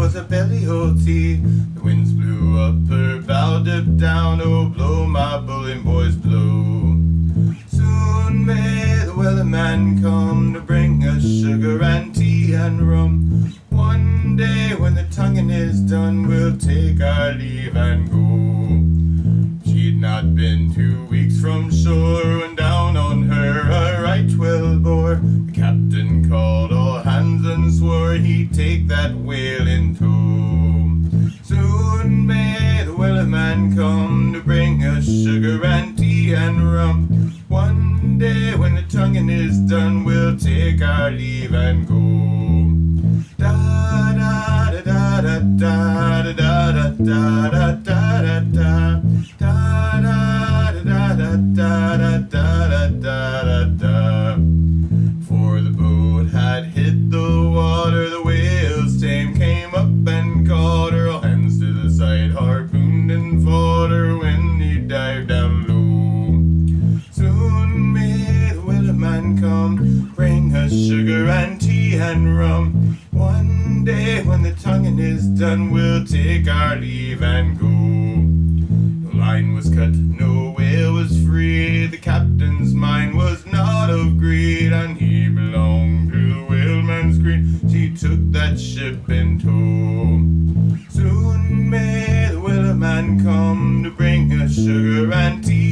a belly hold tea. The winds blew up her bow, dipped down. Oh, blow my bullion boys, blow. Soon may the wellerman come to bring us sugar and tea and rum. One day when the tonguing is done, we'll take our leave and go. She'd not been two weeks from shore when down on her a right whale bore. The captain called all hands and swore he'd take that wellerman come to bring us sugar and tea and rum. One day when the tonguing is done, we'll take our leave and go. Da da da da da da da da da da da da da da da da da da da da and her when he dived down low. Soon may the wellerman come, bring us sugar and tea and rum. One day when the tonguing is done, we'll take our leave and go. The line was cut, no whale was free. The captain's mind was not of greed, and he belonged to the whaleman's creed. She took that ship in tow.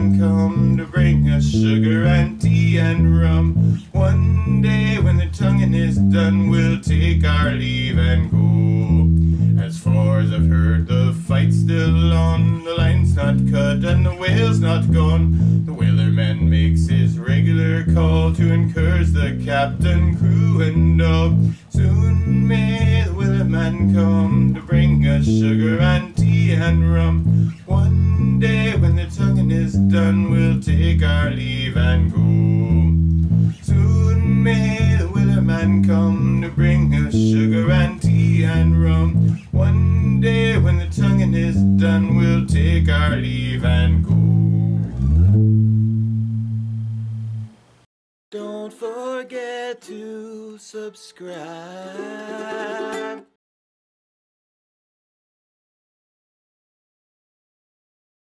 wellerman come to bring us sugar and tea and rum. One day when the tonguing is done, we'll take our leave and go. As far as I've heard, the fight's still on. The line's not cut and the whale's not gone. The wellerman makes his regular call to encourage the captain, crew, and all. Soon may the wellerman come to bring us sugar and tea and rum. Wellerman come to bring us sugar and tea and rum. One day when the tonguing is done, we'll take our leave and go. Don't forget to subscribe.